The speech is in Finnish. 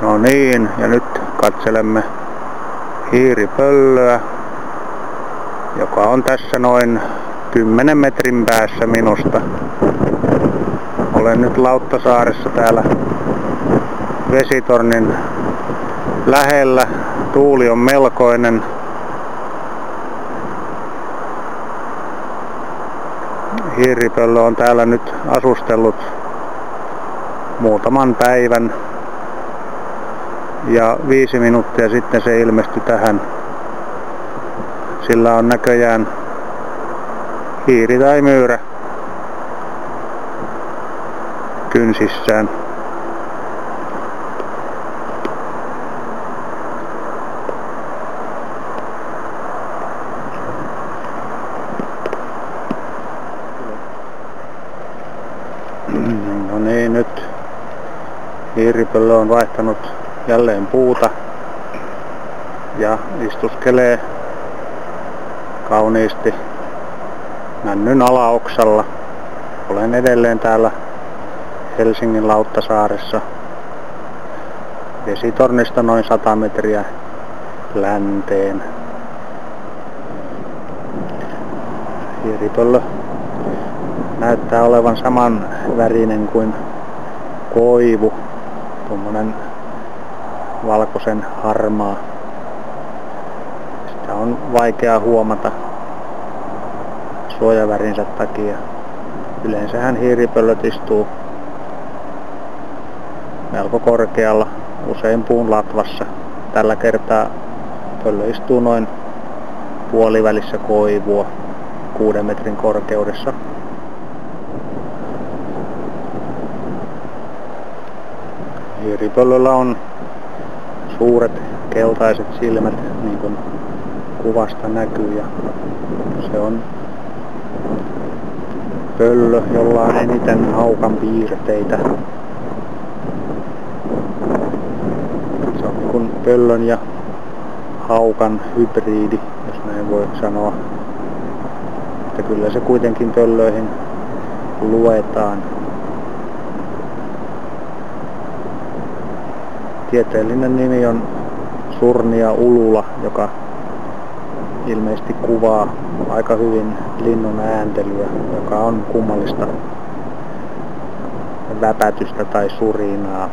No niin, ja nyt katselemme hiiripöllöä, joka on tässä noin 10 metrin päässä minusta. Olen nyt Lauttasaaressa täällä vesitornin lähellä. Tuuli on melkoinen. Hiiripöllö on täällä nyt asustellut muutaman päivän ja viisi minuuttia sitten se ilmestyi tähän. Sillä on näköjään hiiri tai myyrä kynsissään. No niin, nyt hiiripöllö on vaihtanut jälleen puuta ja istuskelee kauniisti männyn alaoksalla. Olen edelleen täällä Helsingin Lauttasaaressa vesitornista noin 100 metriä länteen. Hiiripöllö näyttää olevan saman värinen kuin koivu, tuommoinen valkoisen harmaa. Sitä on vaikea huomata suojavärinsä takia. Yleensähän hiiripöllöt istuu melko korkealla, usein puun latvassa. Tällä kertaa pöllö istuu noin puolivälissä koivua kuuden metrin korkeudessa. Hiiripöllöllä on suuret keltaiset silmät, niin kuin kuvasta näkyy. Ja se on pöllö, jolla on eniten haukan piirteitä. Se on niin kuin pöllön ja haukan hybridi, jos näin voi sanoa. Että kyllä se kuitenkin pöllöihin luetaan. Tieteellinen nimi on Surnia ulula, joka ilmeisesti kuvaa aika hyvin linnun ääntelyä, joka on kummallista väpätystä tai surinaa.